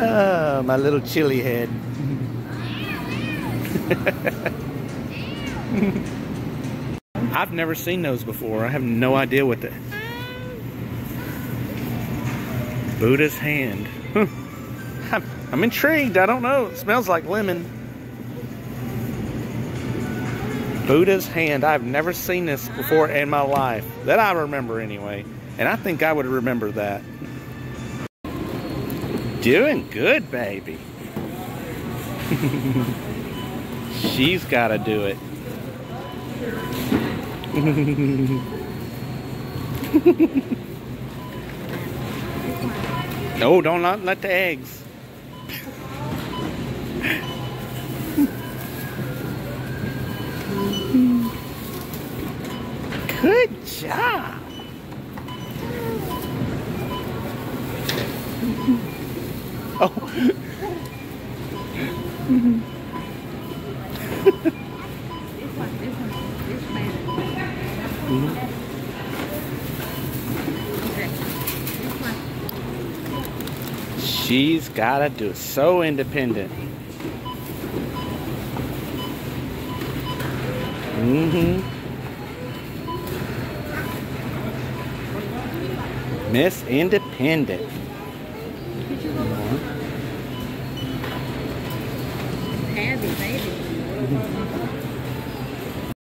oh, my little chili head. I've never seen those before. I have no idea what the Buddha's hand. I'm, I'm intrigued. I don't know. It smells like lemon. Buddha's hand. I've never seen this before in my life. That I remember anyway. And I think I would remember that. Doing good, baby. She's got to do it. no, don't let the eggs. Good job. oh. She's gotta do it. So independent. Mm-hmm. Miss Independent. Baby.